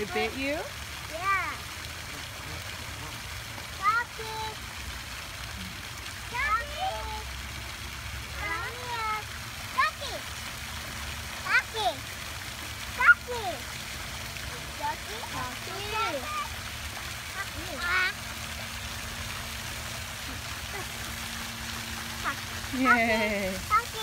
It bit you? Yeah. Ah. There. Ducky.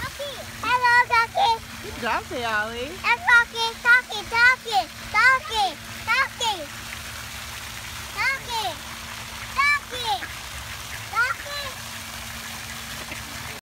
Ducky. Hello, Ducky. Good job, Sayali. And Ducky.